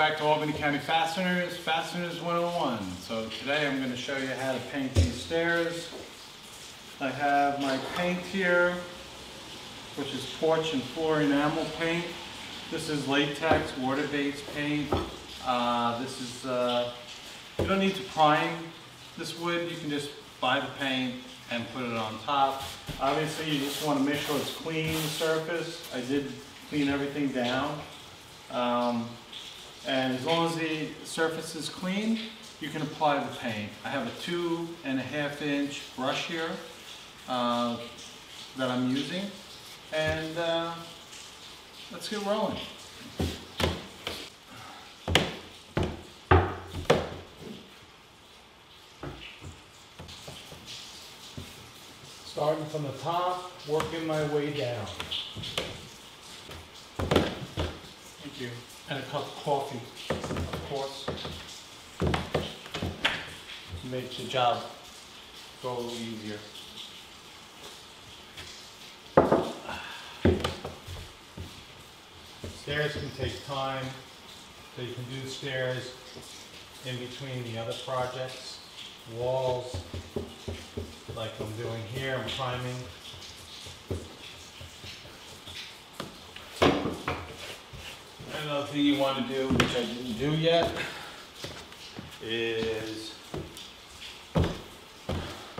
back to Albany County Fasteners, Fasteners 101. So today I'm going to show you how to paint these stairs. I have my paint here, which is porch and floor enamel paint. This is latex water-based paint. Uh, this is, uh, you don't need to prime this wood, you can just buy the paint and put it on top. Obviously, you just want to make sure it's clean surface. I did clean everything down. Um, and as long as the surface is clean, you can apply the paint. I have a two and a half inch brush here uh, that I'm using. And uh, let's get rolling. Starting from the top, working my way down. Thank you. And a cup of coffee, of course. Makes the job go a little easier. Stairs can take time, so you can do stairs in between the other projects. Walls, like I'm doing here, I'm priming. Another thing you want to do, which I didn't do yet, is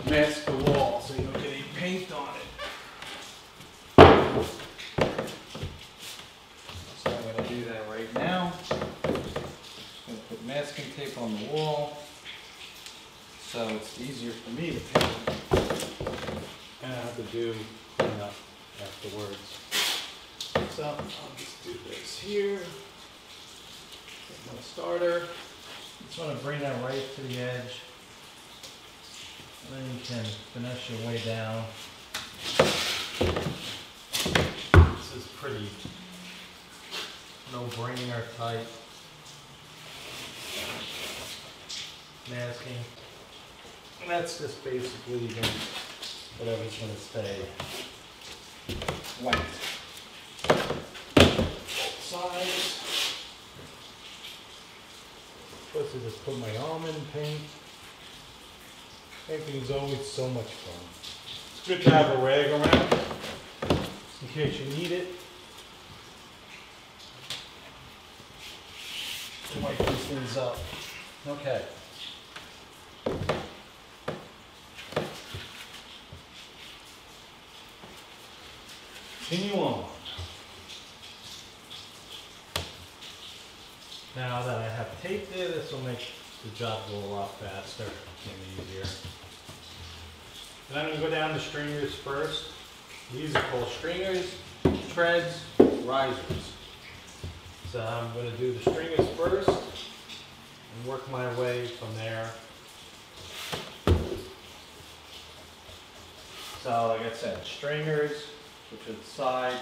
mask the wall so you don't get any paint on it. So I'm gonna do that right now. Just gonna put masking tape on the wall, so it's easier for me to paint. And I have to do cleanup afterwards. So I'll just do this here. Take my starter. Just want to bring that right to the edge. And then you can finesse your way down. This is pretty no-brainer type. Masking. And that's just basically whatever's gonna stay white. Both sides. Supposed to just put my almond paint. Painting is always so much fun. It's good to have a rag around, in case you need it. To wipe these things up. Okay. Continue on. Now that I have tape there, this will make the job go a lot faster and easier. And I'm gonna go down the stringers first. These are called stringers, treads, risers. So I'm gonna do the stringers first and work my way from there. So like I said, stringers, which are the sides,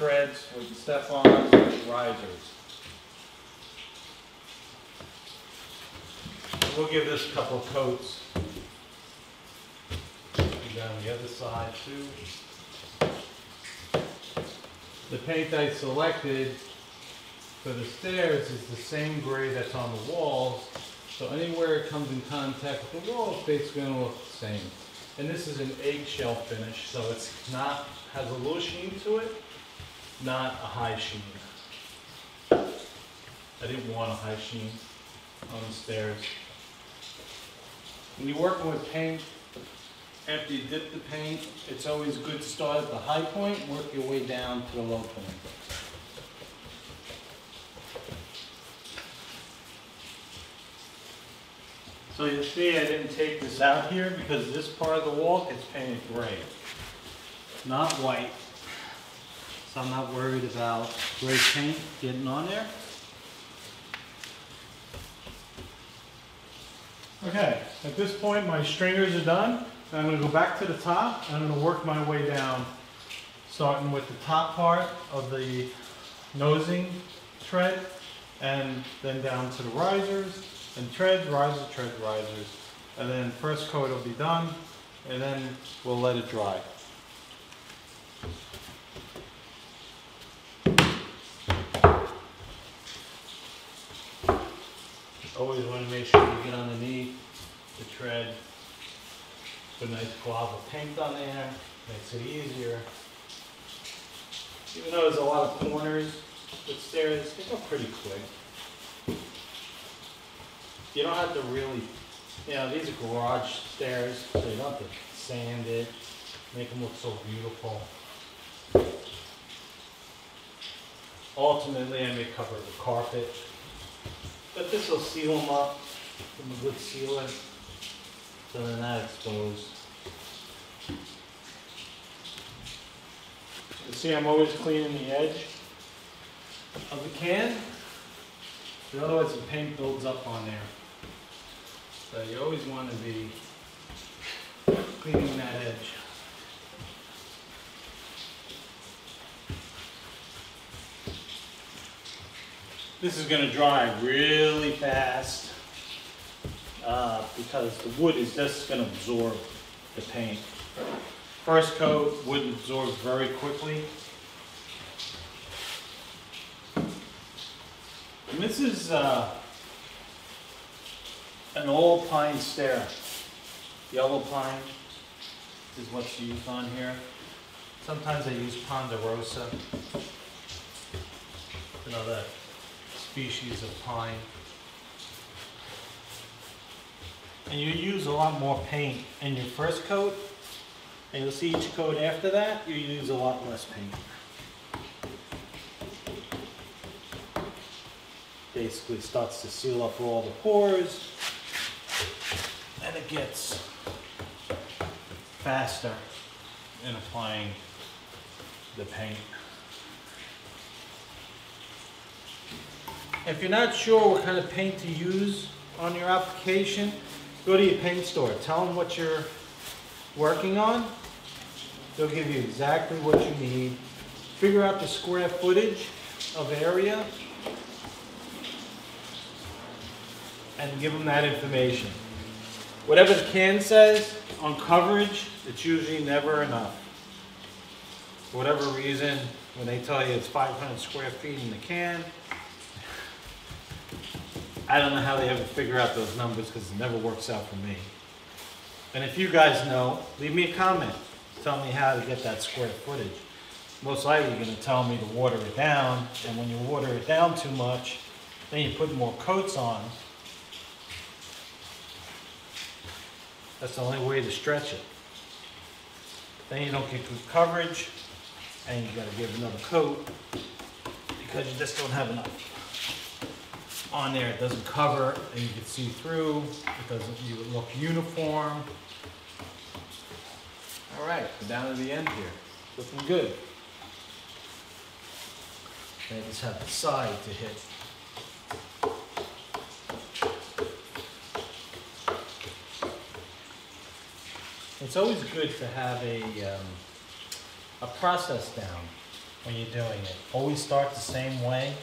treads with the step-ons, risers. We'll give this a couple coats. And Down the other side too. The paint I selected for the stairs is the same gray that's on the walls. So anywhere it comes in contact with the wall, it's basically gonna look the same. And this is an eggshell finish, so it's not, has a little sheen to it, not a high sheen. I didn't want a high sheen on the stairs. When you're working with paint, after you dip the paint, it's always good to start at the high point, work your way down to the low point. So you see I didn't take this out here because this part of the wall gets painted gray, not white. So I'm not worried about gray paint getting on there. Okay, at this point my stringers are done. I'm gonna go back to the top and I'm gonna work my way down, starting with the top part of the nosing tread and then down to the risers and treads, risers, treads, risers. And then first coat will be done and then we'll let it dry. Always want to make sure you get underneath the tread. Put a nice glob of paint on there, makes it easier. Even though there's a lot of corners with stairs, they go pretty quick. You don't have to really, you know, these are garage stairs, so you don't have to sand it, make them look so beautiful. Ultimately, I may cover the carpet, but this will seal them up from a good sealer, so they're not exposed. You see, I'm always cleaning the edge of the can, otherwise the paint builds up on there. So you always want to be cleaning that edge. This is gonna dry really fast, uh, because the wood is just gonna absorb the paint. First coat, wood absorbs very quickly. And this is, uh, an old pine stair. Yellow pine is what's used on here. Sometimes I use ponderosa. Another species of pine. And you use a lot more paint in your first coat, and you'll see each coat after that, you use a lot less paint. Basically starts to seal up all the pores, and it gets faster in applying the paint. If you're not sure what kind of paint to use on your application, go to your paint store. Tell them what you're working on. They'll give you exactly what you need. Figure out the square footage of area and give them that information. Whatever the can says on coverage, it's usually never enough. For whatever reason, when they tell you it's 500 square feet in the can, I don't know how they ever figure out those numbers because it never works out for me. And if you guys know, leave me a comment. Tell me how to get that square footage. Most likely you're gonna tell me to water it down, and when you water it down too much, then you put more coats on. That's the only way to stretch it. Then you don't get good coverage, and you gotta give another coat, because you just don't have enough on there, it doesn't cover, and you can see through, it doesn't, you look uniform. All right, down to the end here, looking good. And I just have the side to hit. It's always good to have a, um, a process down when you're doing it. Always start the same way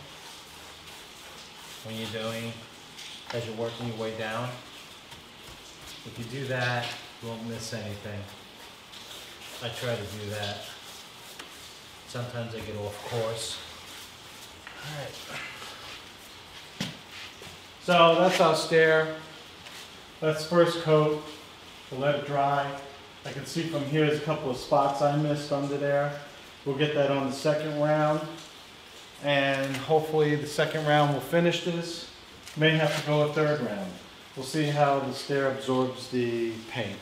when you're doing, as you're working your way down. If you do that, you won't miss anything. I try to do that. Sometimes I get off course. Alright. So that's our stair. That's first coat. We'll let it dry. I can see from here there's a couple of spots I missed under there. We'll get that on the second round and hopefully the second round will finish this. May have to go a third round. We'll see how the stair absorbs the paint.